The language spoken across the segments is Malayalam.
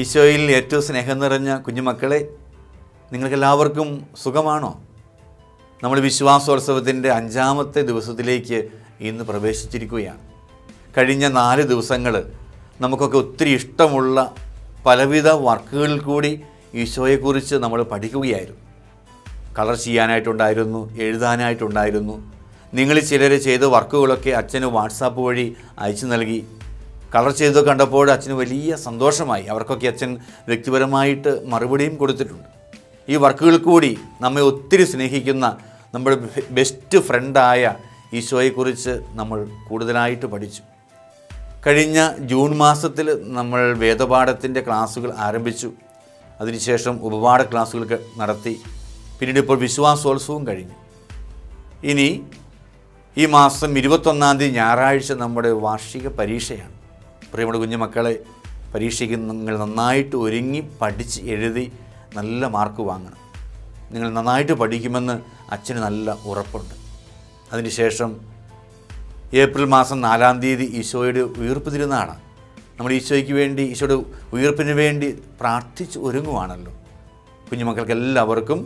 ഈശോയിൽ ഏറ്റവും സ്നേഹം നിറഞ്ഞ കുഞ്ഞുമക്കളെ നിങ്ങൾക്കെല്ലാവർക്കും സുഖമാണോ? നമ്മൾ വിശ്വാസോത്സവത്തിന്റെ അഞ്ചാമത്തെ ദിവസത്തിലേക്ക് ഇന്ന് പ്രവേശിച്ചിരിക്കുകയാണ്. കഴിഞ്ഞ നാല് ദിവസങ്ങൾ നമുക്കൊക്കെ ഒത്തിരി ഇഷ്ടമുള്ള പലവിധ വർക്കുകളിൽ കൂടി ഈശോയെക്കുറിച്ച് നമ്മൾ പഠിക്കുകയായിരുന്നു. കളർ ചെയ്യാനായിട്ടുണ്ടായിരുന്നു എഴുതാനായിട്ടുണ്ടായിരുന്നു. നിങ്ങൾ ചിലർ ചെയ്ത വർക്കുകളൊക്കെ അച്ഛന് വാട്സാപ്പ് വഴി അയച്ചു നൽകി. കളർ ചെയ്ത് കണ്ടപ്പോൾ അച്ഛന് വലിയ സന്തോഷമായി. അവർക്കൊക്കെ അച്ഛൻ വ്യക്തിപരമായിട്ട് മറുപടിയും കൊടുത്തിട്ടുണ്ട്. ഈ വർക്കുകൾ കൂടി നമ്മെ ഒത്തിരി സ്നേഹിക്കുന്ന നമ്മുടെ ബെസ്റ്റ് ഫ്രണ്ടായ ഈശോയെക്കുറിച്ച് നമ്മൾ കൂടുതലായിട്ട് പഠിച്ചു. കഴിഞ്ഞ ജൂൺ മാസത്തിൽ നമ്മൾ വേദപാഠത്തിന്റെ ക്ലാസ്സുകൾ ആരംഭിച്ചു. അതിനുശേഷം ഉപപാഠ ക്ലാസ്സുകൾ നടത്തി. പിന്നീട് ഇപ്പോൾ വിശ്വാസോത്സവവും കഴിഞ്ഞു. ഇനി ഈ മാസം ഇരുപത്തൊന്നാം തീയതി ഞായറാഴ്ച നമ്മുടെ വാർഷിക പരീക്ഷയാണ്. പ്രിയമുള്ള കുഞ്ഞു മക്കളെ പരീക്ഷയ്ക്ക് നിങ്ങൾ നന്നായിട്ട് ഒരുങ്ങി പഠിച്ച് എഴുതി നല്ല മാർക്ക് വാങ്ങണം. നിങ്ങൾ നന്നായിട്ട് പഠിക്കുമെന്ന് അച്ഛന് നല്ല ഉറപ്പുണ്ട്. അതിനുശേഷം ഏപ്രിൽ മാസം നാലാം തീയതി ഈശോയുടെ ഉയർപ്പ് തിരുന്നാണ് നമ്മൾ ഈശോയ്ക്ക് വേണ്ടി ഈശോയുടെ ഉയർപ്പിന് വേണ്ടി പ്രാർത്ഥിച്ച് ഒരുങ്ങുവാണല്ലോ. കുഞ്ഞുമക്കൾക്ക് എല്ലാവർക്കും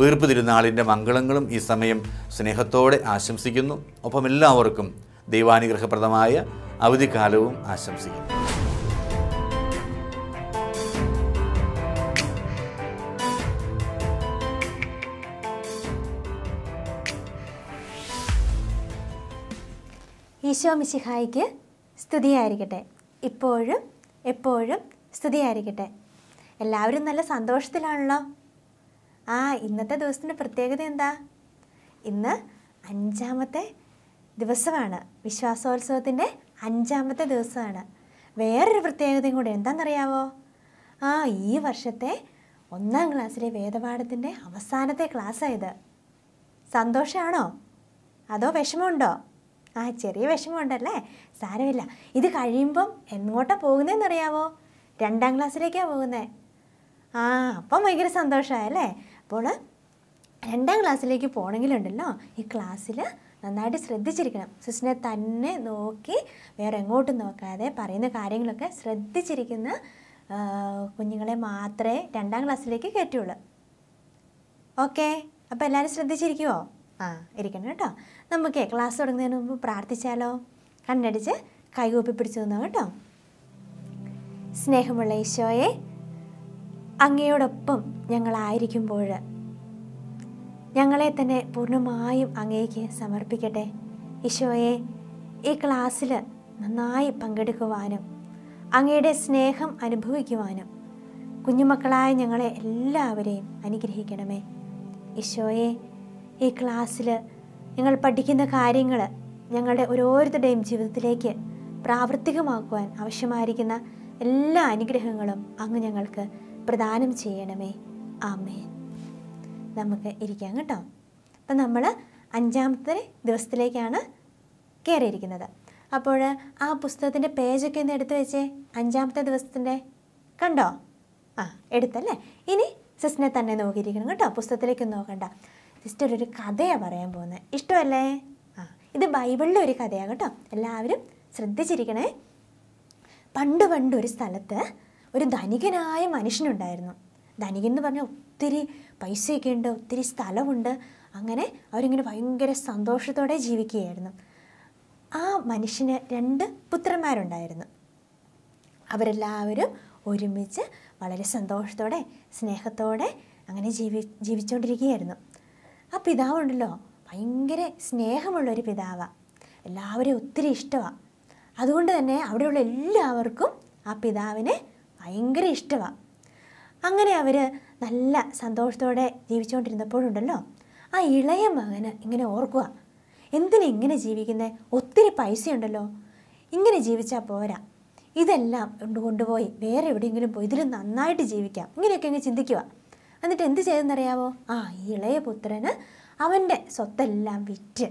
ഉയർപ്പ് തിരുനാളിന്റെ മംഗളങ്ങളും ഈ സമയം സ്നേഹത്തോടെ ആശംസിക്കുന്നു. ഒപ്പം എല്ലാവർക്കും ദൈവാനുഗ്രഹപ്രദമായ അവധിക്കാലവും ആശംസിക്കുന്നു. ഈശോ മിശിഹായിക്ക് സ്തുതിയായിരിക്കട്ടെ. ഇപ്പോഴും എപ്പോഴും സ്തുതിയായിരിക്കട്ടെ. എല്ലാവരും നല്ല സന്തോഷത്തിലാണല്ലോ. ആ ഇന്നത്തെ ദിവസത്തിന്റെ പ്രത്യേകത എന്താ? ഇന്ന് അഞ്ചാമത്തെ ദിവസമാണ് വിശ്വാസോത്സവത്തിന്റെ അഞ്ചാമത്തെ ദിവസമാണ്. വേറൊരു പ്രത്യേകതയും കൂടെ എന്താണെന്നറിയാവോ? ആ ഈ വർഷത്തെ ഒന്നാം ക്ലാസ്സിലെ വേദപാഠത്തിന്റെ അവസാനത്തെ ക്ലാസ്സായത്. സന്തോഷമാണോ അതോ വിഷമമുണ്ടോ? ആ ചെറിയ വിഷമമുണ്ടല്ലേ? സാരമില്ല. ഇത് കഴിയുമ്പം എങ്ങോട്ടാണ് പോകുന്നതെന്നറിയാവോ? രണ്ടാം ക്ലാസ്സിലേക്കാണ് പോകുന്നത് ആ അപ്പം ഭയങ്കര സന്തോഷമായല്ലേ? അപ്പോൾ രണ്ടാം ക്ലാസ്സിലേക്ക് പോകണമെങ്കിലുണ്ടല്ലോ ഈ ക്ലാസ്സിൽ നന്നായിട്ട് ശ്രദ്ധിച്ചിരിക്കണം. സിസ്റ്റിനെ തന്നെ നോക്കി വേറെ എങ്ങോട്ടും നോക്കാതെ പറയുന്ന കാര്യങ്ങളൊക്കെ ശ്രദ്ധിച്ചിരിക്കുന്ന കുഞ്ഞുങ്ങളെ മാത്രമേ രണ്ടാം ക്ലാസ്സിലേക്ക് കയറ്റുള്ളൂ. ഓക്കെ? അപ്പോൾ എല്ലാവരും ശ്രദ്ധിച്ചിരിക്കുമോ ആ ഇരിക്കണം കേട്ടോ. നമുക്ക് ക്ലാസ് തുടങ്ങുന്നതിന് മുമ്പ് പ്രാർത്ഥിച്ചാലോ? കണ്ണടിച്ച് കൈകൂപ്പി പിടിച്ചു നിന്നോ കേട്ടോ? സ്നേഹമുള്ള ഈശോയെ അങ്ങയോടൊപ്പം ഞങ്ങളായിരിക്കുമ്പോൾ ഞങ്ങളെ തന്നെ പൂർണമായും അങ്ങേക്ക് സമർപ്പിക്കട്ടെ. ഈശോയെ ഈ ക്ലാസ്സിൽ നന്നായി പങ്കെടുക്കുവാനും അങ്ങയുടെ സ്നേഹം അനുഭവിക്കുവാനും കുഞ്ഞുമക്കളായ ഞങ്ങളെ എല്ലാവരെയും അനുഗ്രഹിക്കണമേ. ഈശോയെ ഈ ക്ലാസ്സിൽ ഞങ്ങൾ പഠിക്കുന്ന കാര്യങ്ങൾ ഞങ്ങളുടെ ഓരോരുത്തരുടെയും ജീവിതത്തിലേക്ക് പ്രാവർത്തികമാക്കുവാൻ ആവശ്യമായിരിക്കുന്ന എല്ലാ അനുഗ്രഹങ്ങളും അങ്ങ് ഞങ്ങൾക്ക് പ്രദാനം ചെയ്യണമേ. ആമേ നമുക്ക് ഇരിക്കാം കേട്ടോ. അപ്പം നമ്മൾ അഞ്ചാമത്തെ ദിവസത്തിലേക്കാണ് കയറിയിരിക്കുന്നത് അപ്പോൾ ആ പുസ്തകത്തിന്റെ പേജൊക്കെ ഒന്ന് എടുത്തു വെച്ചേ. അഞ്ചാമത്തെ ദിവസത്തിന്റെ കണ്ടോ? ആ എടുത്തല്ലേ? ഇനി സിസ്റ്റിനെ തന്നെ നോക്കിയിരിക്കണം കേട്ടോ. പുസ്തകത്തിലേക്ക് നോക്കണ്ട. സിസ്റ്റർ ഒരു കഥയാണ് പറയാൻ പോകുന്നത്. ഇഷ്ടമല്ലേ? ആ ഇത് ബൈബിളിലെ ഒരു കഥയാണ് കേട്ടോ. എല്ലാവരും ശ്രദ്ധിച്ചിരിക്കണേ. പണ്ട് പണ്ട് ഒരു സ്ഥലത്ത് ഒരു ധനികനായ മനുഷ്യനുണ്ടായിരുന്നു. ധനികൻ എന്ന് പറഞ്ഞാൽ ഒത്തിരി പൈസയൊക്കെ ഉണ്ട് ഒത്തിരി സ്ഥലമുണ്ട്. അങ്ങനെ അവരിങ്ങനെ ഭയങ്കര സന്തോഷത്തോടെ ജീവിക്കുകയായിരുന്നു. ആ മനുഷ്യന് രണ്ട് പുത്രന്മാരുണ്ടായിരുന്നു. അവരെല്ലാവരും ഒരുമിച്ച് വളരെ സന്തോഷത്തോടെ സ്നേഹത്തോടെ അങ്ങനെ ജീവി ജീവിച്ചുകൊണ്ടിരിക്കുകയായിരുന്നു ആ പിതാവുണ്ടല്ലോ ഭയങ്കര സ്നേഹമുള്ളൊരു പിതാവാണ് എല്ലാവരെയും ഒത്തിരി ഇഷ്ടമാണ് അതുകൊണ്ട് തന്നെ അവിടെയുള്ള എല്ലാവർക്കും ആ പിതാവിനെ ഭയങ്കര ഇഷ്ടമാണ് അങ്ങനെ അവർ നല്ല സന്തോഷത്തോടെ ജീവിച്ചുകൊണ്ടിരുന്നപ്പോഴുണ്ടല്ലോ. ആ ഇളയ മകന് ഇങ്ങനെ ഓർക്കുക. എന്തിനാ ഇങ്ങനെ ജീവിക്കുന്നത് ഒത്തിരി പൈസയുണ്ടല്ലോ. ഇങ്ങനെ ജീവിച്ചാൽ പോരാ. ഇതെല്ലാം കൊണ്ട് കൊണ്ടുപോയി വേറെ എവിടെയെങ്കിലും പോയി ഇതിൽ നന്നായിട്ട് ജീവിക്കാം. ഇങ്ങനെയൊക്കെ അങ്ങ് ചിന്തിക്കുക. എന്നിട്ട് എന്ത് ചെയ്തെന്നറിയാവോ? ആ ഇളയ പുത്രന് അവന്റെ സ്വത്തെല്ലാം വിറ്റ്.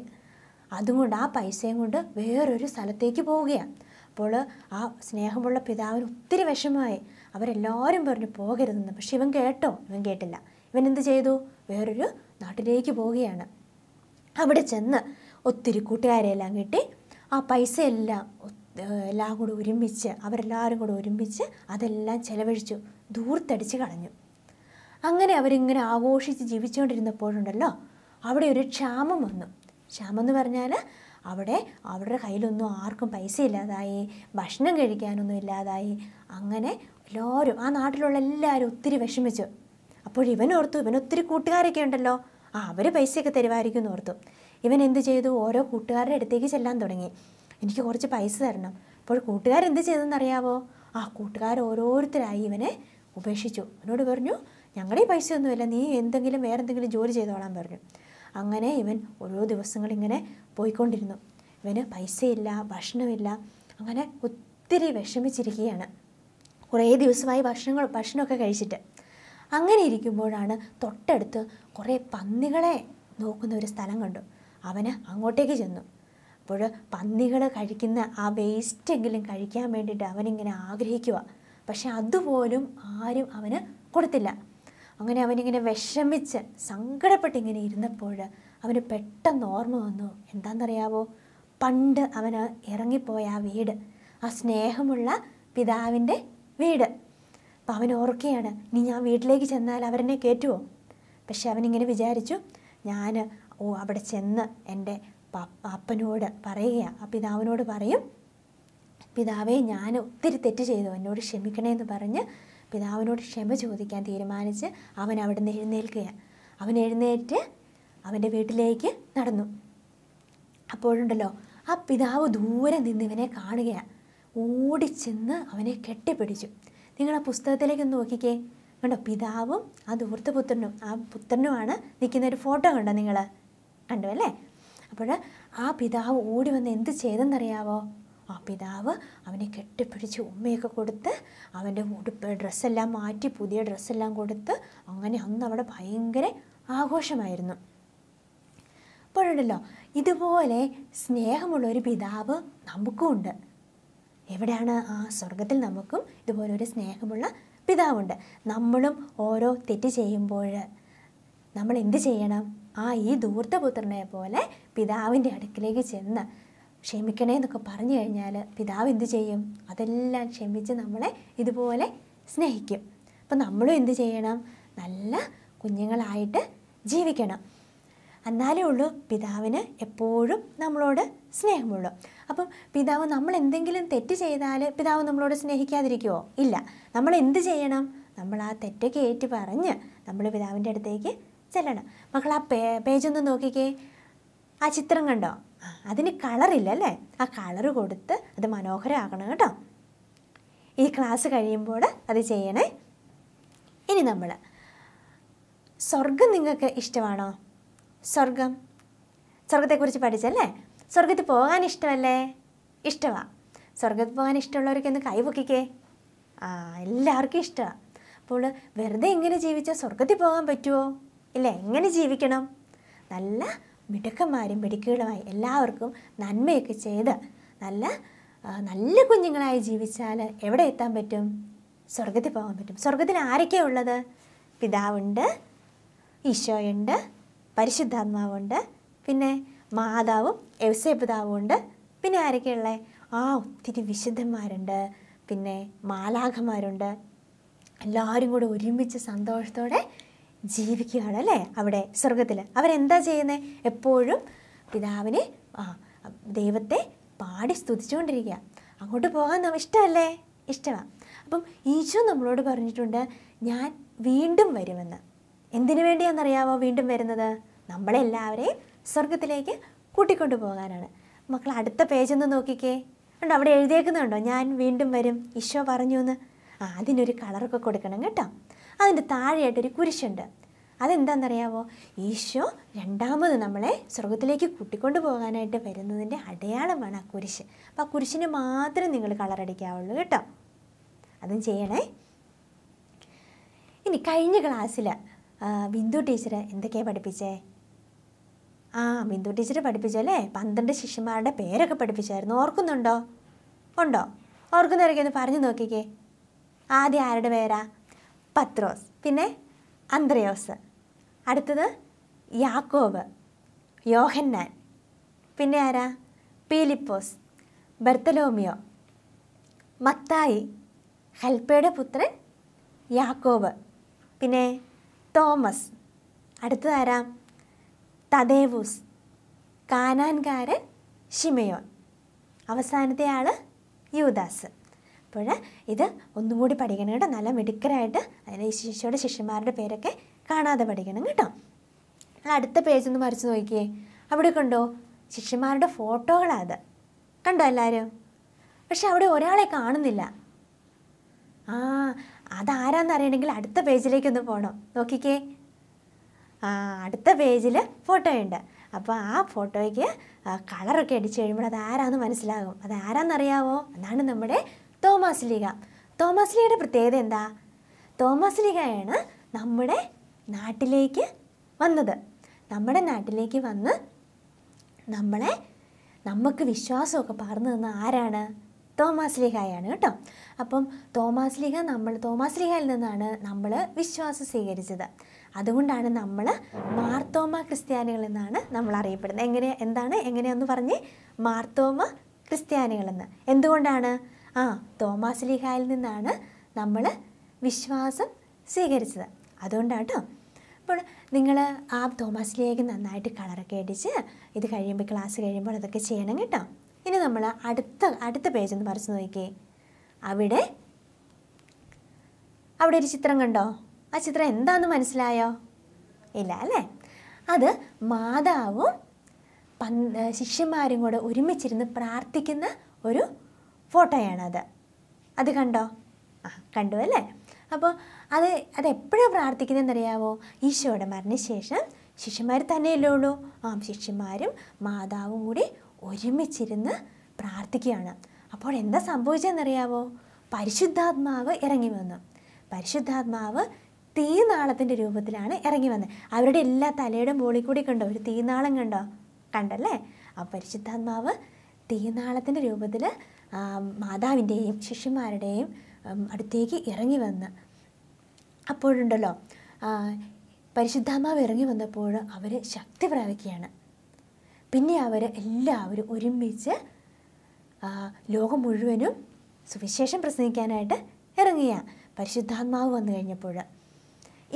അതും കൊണ്ട് ആ പൈസയും കൊണ്ട് വേറൊരു സ്ഥലത്തേക്ക് പോവുകയാണ് അപ്പോൾ ആ സ്നേഹമുള്ള പിതാവിന് ഒത്തിരി വിഷമമായി. അവരെല്ലാവരും പറഞ്ഞു പോകരുതെന്ന്. പക്ഷെ ഇവൻ കേട്ടോ? ഇവൻ കേട്ടില്ല. ഇവൻ എന്ത് ചെയ്തു? വേറൊരു നാട്ടിലേക്ക് പോവുകയാണ്. അവിടെ ചെന്ന് ഒത്തിരി കൂട്ടുകാരെയെല്ലാം കിട്ടി. ആ പൈസയെല്ലാം എല്ലാം കൂടെ ഒരുമിച്ച് അവരെല്ലാവരും കൂടെ ഒരുമിച്ച് അതെല്ലാം ചെലവഴിച്ചു. ദൂർത്തടിച്ച് കളഞ്ഞു. അങ്ങനെ അവരിങ്ങനെ ആഘോഷിച്ച് ജീവിച്ചുകൊണ്ടിരുന്നപ്പോഴുണ്ടല്ലോ അവിടെ ഒരു ക്ഷാമം വന്നു. ക്ഷാമം എന്ന് പറഞ്ഞാൽ അവിടെ അവരുടെ കയ്യിലൊന്നും ആർക്കും പൈസ ഇല്ലാതായി ഭക്ഷണം കഴിക്കാനൊന്നും ഇല്ലാതായി. അങ്ങനെ എല്ലാവരും ആ നാട്ടിലുള്ള എല്ലാവരും ഒത്തിരി വിഷമിച്ചു. ഇവൻ ഒത്തിരി കൂട്ടുകാരൊക്കെ ഉണ്ടല്ലോ. ആ അവർ പൈസയൊക്കെ തരുമായിരിക്കും എന്ന് ഓർത്തു. ഇവൻ എന്ത് ചെയ്തു? ഓരോ കൂട്ടുകാരുടെ അടുത്തേക്ക് ചെല്ലാൻ തുടങ്ങി. എനിക്ക് കുറച്ച് പൈസ തരണം. അപ്പോൾ കൂട്ടുകാരെന്ത് ചെയ്തെന്നറിയാവോ? ആ കൂട്ടുകാർ ഓരോരുത്തരായി ഇവനെ ഉപേക്ഷിച്ചു. എന്നോട് പറഞ്ഞു ഞങ്ങളുടെ ഈ പൈസയൊന്നുമില്ല. നീ എന്തെങ്കിലും വേറെ എന്തെങ്കിലും ജോലി ചെയ്തോളാൻ പറഞ്ഞു. അങ്ങനെ ഇവൻ ഓരോ ദിവസങ്ങളിങ്ങനെ പോയിക്കൊണ്ടിരുന്നു. ഇവന് പൈസയില്ല ഭക്ഷണമില്ല. അങ്ങനെ ഒത്തിരി വിഷമിച്ചിരിക്കുകയാണ്. കുറേ ദിവസമായി ഭക്ഷണങ്ങൾ ഭക്ഷണമൊക്കെ കഴിച്ചിട്ട്. അങ്ങനെ ഇരിക്കുമ്പോഴാണ് തൊട്ടടുത്ത് കുറേ പന്നികളെ നോക്കുന്ന ഒരു സ്ഥലം കണ്ടു. അവന് അങ്ങോട്ടേക്ക് ചെന്നു. അപ്പോൾ പന്നികൾ കഴിക്കുന്ന ആ വേസ്റ്റ് എങ്കിലും കഴിക്കാൻ വേണ്ടിയിട്ട് അവനിങ്ങനെ ആഗ്രഹിക്കുക പക്ഷെ അതുപോലും ആരും അവന് കൊടുത്തില്ല. അങ്ങനെ അവനിങ്ങനെ വിഷമിച്ച് സങ്കടപ്പെട്ടിങ്ങനെ ഇരുന്നപ്പോൾ അവന് പെട്ടെന്ന് ഓർമ്മ വന്നു. എന്താണെന്നറിയാവോ? പണ്ട് അവന് ഇറങ്ങിപ്പോയ ആ വീട്. ആ സ്നേഹമുള്ള പിതാവിന്റെ വീട്. അപ്പം അവൻ ഓർക്കുകയാണ് ഇനി ഞാൻ വീട്ടിലേക്ക് ചെന്നാൽ അവരെന്നെ കയറ്റുമോ പക്ഷെ അവനിങ്ങനെ വിചാരിച്ചു ഞാൻ ഓ അവിടെ ചെന്ന് എന്റെ അപ്പനോട് പറയുക ആ പിതാവിനോട് പറയും പിതാവേ ഞാൻ ഒത്തിരി തെറ്റ് ചെയ്തു. എന്നോട് ക്ഷമിക്കണേ എന്ന് പറഞ്ഞ് പിതാവിനോട് ക്ഷമ ചോദിക്കാൻ തീരുമാനിച്ച് അവൻ അവിടെ നിന്ന് എഴുന്നേൽക്കുകയാണ് അവൻ എഴുന്നേറ്റ് അവന്റെ വീട്ടിലേക്ക് നടന്നു. അപ്പോഴുണ്ടല്ലോ ആ പിതാവ് ദൂരെ നിന്ന് ഇവനെ കാണുകയാണ് ഓടിച്ചെന്ന് അവനെ കെട്ടിപ്പിടിച്ചു. നിങ്ങൾ ആ പുസ്തകത്തിലേക്ക് നോക്കിക്കേ. കണ്ടോ പിതാവും ആ ദൂർത്ത പുത്രനും ആ പുത്രനുമാണ് നിൽക്കുന്ന ഒരു ഫോട്ടോ കണ്ടോ നിങ്ങൾ കണ്ടു അല്ലേ? അപ്പോൾ ആ പിതാവ് ഓടി വന്ന് എന്ത് ചെയ്തെന്നറിയാവോ? ആ പിതാവ് അവനെ കെട്ടിപ്പിടിച്ച് ഉമ്മയൊക്കെ കൊടുത്ത് അവന്റെ ഉടുപ്പ് ഡ്രസ്സെല്ലാം മാറ്റി പുതിയ ഡ്രസ്സെല്ലാം കൊടുത്ത് അങ്ങനെ അന്ന് അവിടെ ഭയങ്കര ആഘോഷമായിരുന്നു. അപ്പോഴുണ്ടല്ലോ ഇതുപോലെ സ്നേഹമുള്ള ഒരു പിതാവ് നമുക്കും ഉണ്ട് എവിടെയാണ് ആ സ്വർഗത്തിൽ നമുക്കും ഇതുപോലൊരു സ്നേഹമുള്ള പിതാവുണ്ട്. നമ്മളും ഓരോ തെറ്റ് ചെയ്യുമ്പോൾ നമ്മൾ എന്ത് ചെയ്യണം? ആ ഈ ദൂർത്തപുത്രനെ പോലെ പിതാവിന്റെ അടുക്കിലേക്ക് ചെന്ന് ക്ഷമിക്കണേ എന്നൊക്കെ പറഞ്ഞു കഴിഞ്ഞാൽ പിതാവ് എന്ത് ചെയ്യും? അതെല്ലാം ക്ഷമിച്ച് നമ്മളെ ഇതുപോലെ സ്നേഹിക്കും. അപ്പം നമ്മളും എന്ത് ചെയ്യണം? നല്ല കുഞ്ഞുങ്ങളായിട്ട് ജീവിക്കണം. എന്നാലേ ഉള്ളൂ പിതാവിന് എപ്പോഴും നമ്മളോട് സ്നേഹമുള്ളൂ. അപ്പം പിതാവ് നമ്മൾ എന്തെങ്കിലും തെറ്റ് ചെയ്താൽ പിതാവ് നമ്മളോട് സ്നേഹിക്കാതിരിക്കുമോ ഇല്ല. നമ്മൾ എന്ത് ചെയ്യണം? നമ്മൾ ആ തെറ്റൊക്കെ ഏറ്റു പറഞ്ഞ് നമ്മൾ പിതാവിന്റെ അടുത്തേക്ക് ചെല്ലണം. മക്കൾ ആ പേ പേജൊന്ന് നോക്കിക്കേ. ആ ചിത്രം കണ്ടോ? അതിന് കളറില്ല അല്ലേ? ആ കളർ കൊടുത്ത് അത് മനോഹരമാക്കണം കേട്ടോ. ഈ ക്ലാസ് കഴിയുമ്പോൾ അത് ചെയ്യണേ. ഇനി നമ്മൾ സ്വർഗം നിങ്ങൾക്ക് ഇഷ്ടമാണോ? സ്വർഗം സ്വർഗത്തെക്കുറിച്ച് പഠിച്ചല്ലേ? സ്വർഗത്തിൽ പോകാൻ ഇഷ്ടമല്ലേ? ഇഷ്ടമാണ് സ്വർഗത്തിൽ പോകാൻ ഇഷ്ടമുള്ളവർക്ക് ഒന്ന് കൈപൊക്കിക്കേ. ആ എല്ലാവർക്കും ഇഷ്ടമാണ് അപ്പോൾ വെറുതെ എങ്ങനെ ജീവിച്ചാൽ സ്വർഗത്തിൽ പോകാൻ പറ്റുമോ ഇല്ല എങ്ങനെ ജീവിക്കണം? നല്ല മിടുക്കന്മാരും മിടുക്കുകളുമായി എല്ലാവർക്കും നന്മയൊക്കെ ചെയ്ത് നല്ല നല്ല കുഞ്ഞുങ്ങളായി ജീവിച്ചാൽ എവിടെ എത്താൻ പറ്റും? സ്വർഗത്തിൽ പോകാൻ പറ്റും. സ്വർഗത്തിൽ ആരൊക്കെയാണ് ഉള്ളത്? പിതാവുണ്ട് ഈശോയുണ്ട് പരിശുദ്ധാത്മാവുണ്ട്. പിന്നെ മാതാവും യവസേപിതാവും ഉണ്ട് പിന്നെ ആരൊക്കെയുള്ളത് ആ ഒത്തിരി വിശുദ്ധന്മാരുണ്ട്. പിന്നെ മാലാഖമാരുണ്ട്. എല്ലാവരും കൂടെ ഒരുമിച്ച് സന്തോഷത്തോടെ ജീവിക്കുകയാണ് അല്ലേ? അവിടെ സ്വർഗത്തിൽ അവരെന്താ ചെയ്യുന്നത് എപ്പോഴും പിതാവിനെ ആ ദൈവത്തെ പാടി സ്തുതിച്ചുകൊണ്ടിരിക്കുക. അങ്ങോട്ട് പോകാൻ നമ്മൾ ഇഷ്ടമല്ലേ? ഇഷ്ടമാണ് അപ്പം ഈശോ നമ്മളോട് പറഞ്ഞിട്ടുണ്ട് ഞാൻ വീണ്ടും വരുമെന്ന്. എന്തിനു വേണ്ടിയാണെന്നറിയാവോ വീണ്ടും വരുന്നത്? നമ്മളെല്ലാവരെയും സ്വർഗത്തിലേക്ക് കൂട്ടിക്കൊണ്ടു പോകാനാണ് മക്കൾ അടുത്ത പേജ് ഒന്ന് നോക്കിക്കേ. ഉണ്ടോ അവിടെ എഴുതിയേക്കുന്നുണ്ടോ? ഞാൻ വീണ്ടും വരും. ഈശോ പറഞ്ഞു എന്ന് ആ അതിനൊരു കളറൊക്കെ കൊടുക്കണം കേട്ടോ. അതിന്റെ താഴെയായിട്ടൊരു കുരിശുണ്ട്. അതെന്താണെന്നറിയാവോ? ഈശോ രണ്ടാമത് നമ്മളെ സ്വർഗത്തിലേക്ക് കൂട്ടിക്കൊണ്ടു പോകാനായിട്ട് വരുന്നതിന്റെ അടയാളമാണ് ആ കുരിശ്. അപ്പോൾ ആ കുരിശിന് മാത്രം നിങ്ങൾ കളറടിക്കാവുള്ളൂ കേട്ടോ. അതും ചെയ്യണേ. ഇനി കഴിഞ്ഞ ക്ലാസ്സിൽ ബിന്ദു ടീച്ചർ എന്തൊക്കെയാണ് പഠിപ്പിച്ചേ? ആ ബിന്ദു ടീച്ചർ പഠിപ്പിച്ചല്ലേ? പന്ത്രണ്ട് ശിഷ്യന്മാരുടെ പേരൊക്കെ പഠിപ്പിച്ചായിരുന്നു. ഓർക്കുന്നുണ്ടോ? ഉണ്ടോ? ഓർക്കുന്നവരൊക്കെ ഒന്ന് പറഞ്ഞു നോക്കിക്കേ. ആദ്യം ആരുടെ പേരാ? പത്രോസ്. പിന്നെ അന്ത്രയോസ്. അടുത്തത് യാക്കോബ്. യോഹന്നാൻ. പിന്നെ ആരാ? പീലിപ്പോസ്. ബർത്തലോമിയോ. മത്തായി. ഹൽപ്പയുടെ പുത്രൻ യാക്കോബ്. പിന്നെ തോമസ്. അടുത്തതാരാം തദേവൂസ് കാനാൻകാരൻ ഷിമയോൻ അവസാനത്തെ ആൾ യൂദാസ്. അപ്പോൾ ഇത് ഒന്നും കൂടി പഠിക്കണം കേട്ടോ. നല്ല മിടുക്കരായിട്ട് അതിന് ശിഷ്യയുടെ ശിഷ്യന്മാരുടെ പേരൊക്കെ കാണാതെ പഠിക്കണം കേട്ടോ. അടുത്ത പേജ് ഒന്ന് മറിച്ച് നോക്കിയേ. അവിടെ കണ്ടോ? ശിഷ്യന്മാരുടെ ഫോട്ടോകളാണ് അത്. കണ്ടോ എല്ലാവരും പക്ഷെ അവിടെ ഒരാളെ കാണുന്നില്ല. ആ അതാരാന്നറിയണമെങ്കിൽ അടുത്ത പേജിലേക്കൊന്ന് പോകണം നോക്കിക്കേ. അടുത്ത പേജിൽ ഫോട്ടോ ഉണ്ട്. അപ്പോൾ ആ ഫോട്ടോയ്ക്ക് കളറൊക്കെ അടിച്ചു കഴിയുമ്പോൾ അത് ആരാന്ന് മനസ്സിലാകും. അത് ആരാന്നറിയാവോ? അതാണ് നമ്മുടെ തോമാസ് ലീഗ. തോമാസ് ലീഗയുടെ പ്രത്യേകത എന്താ? തോമാസ് ലീഗയാണ് നമ്മുടെ നാട്ടിലേക്ക് വന്നത്. നമ്മുടെ നാട്ടിലേക്ക് വന്ന് നമ്മളെ നമുക്ക് വിശ്വാസമൊക്കെ പകർന്നു തന്ന ആരാണ്? തോമാസ് ലിഹായാണ് കേട്ടോ. അപ്പം തോമാസ് ലിഹ നമ്മൾ തോമാസ് ലീഹയിൽ നിന്നാണ് നമ്മൾ വിശ്വാസം സ്വീകരിച്ചത്. അതുകൊണ്ടാണ് നമ്മൾ മാർത്തോമ ക്രിസ്ത്യാനികൾ എന്നാണ് നമ്മൾ അറിയപ്പെടുന്നത്. എങ്ങനെ എന്താണ്? എങ്ങനെയൊന്ന് പറഞ്ഞ് മാർത്തോമ ക്രിസ്ത്യാനികളെന്ന് എന്തുകൊണ്ടാണ്? ആ തോമാസ് ലിഹായിൽ നിന്നാണ് നമ്മൾ വിശ്വാസം സ്വീകരിച്ചത്. അതുകൊണ്ടാണ് കേട്ടോ. അപ്പോൾ നിങ്ങൾ ആ തോമസ് ലിയേക്ക് നന്നായിട്ട് കളറൊക്കെ അടിച്ച് ഇത് കഴിയുമ്പോൾ ക്ലാസ് കഴിയുമ്പോൾ അതൊക്കെ ചെയ്യണം കേട്ടോ. ഇനി നമ്മൾ അടുത്ത അടുത്ത പേജ് ഒന്ന് മറിച്ച് നോക്കിയേ അവിടെ അവിടെ ഒരു ചിത്രം കണ്ടോ? ആ ചിത്രം എന്താണെന്ന് മനസ്സിലായോ? ഇല്ല അല്ലേ? അത് മാതാവും പന്ത് ശിഷ്യന്മാരും കൂടെ ഒരുമിച്ചിരുന്ന് പ്രാർത്ഥിക്കുന്ന ഒരു ഫോട്ടോയാണത് അത്. കണ്ടോ? ആ കണ്ടു അല്ലേ? അപ്പോൾ അത് അത് എപ്പോഴാണ് പ്രാർത്ഥിക്കുന്നതെന്നറിയാവോ? ഈശോയുടെ മരണശേഷം ശിഷ്യന്മാർ തന്നെയല്ലേ ഉള്ളൂ. ആ ശിഷ്യന്മാരും മാതാവും കൂടി ഒരുമിച്ചിരുന്ന് പ്രാർത്ഥിക്കുകയാണ്. അപ്പോൾ എന്താ സംഭവിച്ചതെന്നറിയാവോ പരിശുദ്ധാത്മാവ് ഇറങ്ങി വന്നു. പരിശുദ്ധാത്മാവ് തീനാളത്തിന്റെ രൂപത്തിലാണ് ഇറങ്ങി വന്നത്. അവരുടെ എല്ലാ തലയുടെ മുകളിൽ കൂടി കണ്ടോ? ഒരു തീനാളം കണ്ടോ? കണ്ടല്ലേ? ആ പരിശുദ്ധാത്മാവ് തീനാളത്തിന്റെ രൂപത്തിൽ മാതാവിന്റെയും ശിഷ്യന്മാരുടെയും അടുത്തേക്ക് ഇറങ്ങി വന്ന്. അപ്പോഴുണ്ടല്ലോ പരിശുദ്ധാത്മാവ് ഇറങ്ങി വന്നപ്പോൾ അവർ ശക്തി പ്രാപിക്കുകയാണ്. പിന്നെ അവർ എല്ലാവരും ഒരുമിച്ച് ലോകം മുഴുവനും സുവിശേഷം പ്രസംഗിക്കാനായിട്ട് ഇറങ്ങിയ പരിശുദ്ധാത്മാവ് വന്നു കഴിഞ്ഞപ്പോൾ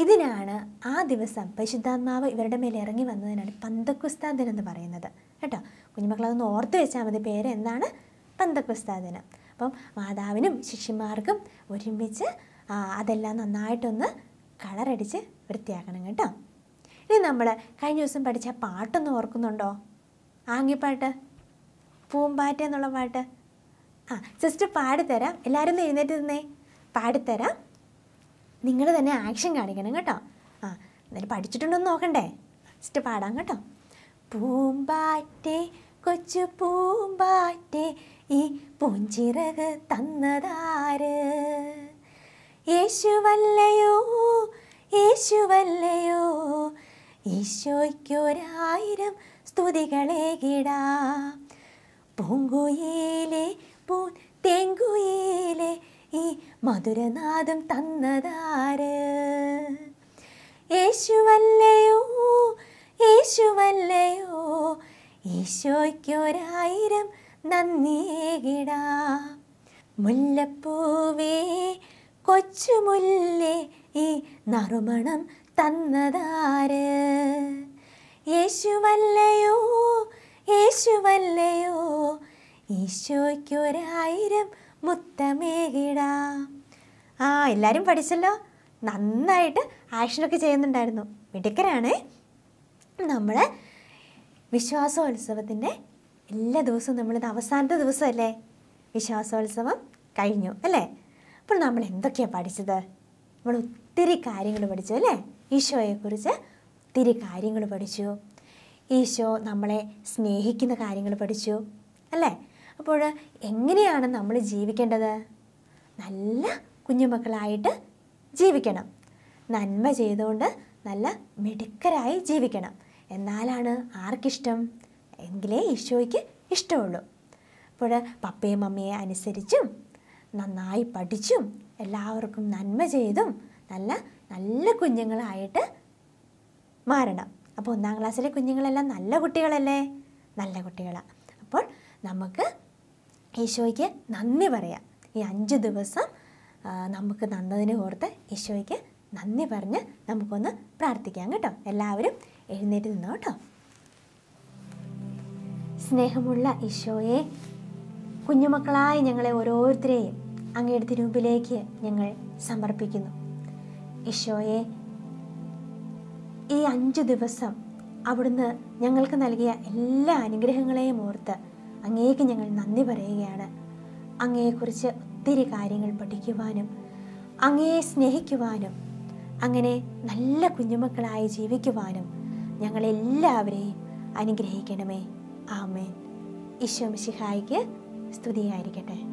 ഇതിനാണ് ആ ദിവസം പരിശുദ്ധാത്മാവ് ഇവരുടെ മേലെ ഇറങ്ങി വന്നതിനാണ് പന്തക്കുസ്താ ദിനം എന്ന് പറയുന്നത്. കേട്ടോ? കുഞ്ഞുമക്കളതൊന്ന് ഓർത്ത് വെച്ചാൽ മതി പേര് എന്താണ് പന്തക്കുസ്താ ദിനം. അപ്പം മാതാവിനും ശിഷ്യന്മാർക്കും ഒരുമിച്ച് അതെല്ലാം നന്നായിട്ടൊന്ന് കളറടിച്ച് വൃത്തിയാക്കണം കേട്ടോ. ഇനി നമ്മൾ കഴിഞ്ഞ ദിവസം പഠിച്ച പാട്ടൊന്ന് ഓർക്കുന്നുണ്ടോ? ആംഗ്യപ്പാട്ട്. പൂമ്പാറ്റ എന്നുള്ള പാട്ട്. ആ ജസ്റ്റ് പാടിത്തരാം. എല്ലാവരും എഴുന്നേറ്റ് നിന്നേ. പാടിത്തരാം. നിങ്ങൾ തന്നെ ആക്ഷൻ കാണിക്കണം കേട്ടോ. ആ എന്നാലും പഠിച്ചിട്ടുണ്ടോ എന്ന് നോക്കണ്ടേ. ജസ്റ്റ് പാടാം കേട്ടോ. പൂമ്പാറ്റേ കൊച്ചു പൂമ്പാറ്റേ ഈ പൂഞ്ചിറക് തന്നതാര്? യേശുവല്ലയോ യേശുവല്ലയോ ഈശോയ്ക്കൊരായിരം സ്തുതികളേകിടാം പൂങ്കുയിലെ പൂ തേങ്കുയിലെ ഈ മധുരനാദം തന്നതാര്? യേശുവല്ലയോ യേശുവല്ലയോ ഈശോയ്ക്കൊരായിരം നന്ദിയേകിടാം മുല്ലപ്പൂവേ കൊച്ചുമുല്ലേ ഈ നറുമണം തന്നതാര്? യേശുവല്ലയോ യേശുവല്ലയോ ഈശോയ്ക്കൊരായിരം മുത്തമേകിടാ. ആ എല്ലാവരും പഠിച്ചല്ലോ? നന്നായിട്ട് ആക്ഷനൊക്കെ ചെയ്യുന്നുണ്ടായിരുന്നു. മിടുക്കരാണേ. നമ്മൾ വിശ്വാസോത്സവത്തിന്റെ എല്ലാ ദിവസവും നമ്മളിത് അവസാനത്തെ ദിവസമല്ലേ? വിശ്വാസോത്സവം കഴിഞ്ഞു അല്ലേ? അപ്പോൾ നമ്മൾ എന്തൊക്കെയാണ് പഠിച്ചത്? നമ്മൾ ഒത്തിരി കാര്യങ്ങൾ പഠിച്ചു അല്ലേ? ഈശോയെക്കുറിച്ച് ഒത്തിരി കാര്യങ്ങൾ പഠിച്ചു. ഈശോ നമ്മളെ സ്നേഹിക്കുന്ന കാര്യങ്ങൾ പഠിച്ചു അല്ലേ? അപ്പോൾ എങ്ങനെയാണ് നമ്മൾ ജീവിക്കേണ്ടത്? നല്ല കുഞ്ഞുമക്കളായിട്ട് ജീവിക്കണം. നന്മ ചെയ്തുകൊണ്ട് നല്ല മിടുക്കരായി ജീവിക്കണം. എന്നാലാണ് ആർക്കിഷ്ടം? എങ്കിലേ ഈശോയ്ക്ക് ഇഷ്ടമുള്ളൂ. അപ്പോൾ പപ്പയും മമ്മയെ അനുസരിച്ചും നന്നായി പഠിച്ചും എല്ലാവർക്കും നന്മ ചെയ്തും നല്ല നല്ല കുഞ്ഞുങ്ങളായിട്ട് മാറണം. അപ്പോൾ ഒന്നാം ക്ലാസ്സിലെ കുഞ്ഞുങ്ങളെല്ലാം നല്ല കുട്ടികളല്ലേ? നല്ല കുട്ടികളാണ് അപ്പോൾ നമുക്ക് ഈശോയ്ക്ക് നന്ദി പറയാം. ഈ അഞ്ച് ദിവസം നമുക്ക് നന്നതിന് ഓർത്ത് ഈശോയ്ക്ക് നന്ദി പറഞ്ഞ് നമുക്കൊന്ന് പ്രാർത്ഥിക്കാം കേട്ടോ. എല്ലാവരും എഴുന്നേറ്റ് നിന്നോ കേട്ടോ. സ്നേഹമുള്ള ഈശോയെ കുഞ്ഞുമക്കളായി ഞങ്ങളെ ഓരോരുത്തരെയും അങ്ങയുടെ തിരുമുമ്പിലേക്ക് ഞങ്ങൾ സമർപ്പിക്കുന്നു. ഈശോയെ ഈ അഞ്ച് ദിവസം അവിടുന്ന് ഞങ്ങൾക്ക് നൽകിയ എല്ലാ അനുഗ്രഹങ്ങളെയും ഓർത്ത് അങ്ങേക്ക് ഞങ്ങൾ നന്ദി പറയുകയാണ്. അങ്ങയെക്കുറിച്ച് ഒത്തിരി കാര്യങ്ങൾ പഠിക്കുവാനും അങ്ങയെ സ്നേഹിക്കുവാനും അങ്ങനെ നല്ല കുഞ്ഞുമക്കളായി ജീവിക്കുവാനും ഞങ്ങളെല്ലാവരെയും അനുഗ്രഹിക്കണമേ. ആമേൻ. ഈശോ മിശിഹായിക്ക് സ്തുതിയായിരിക്കട്ടെ.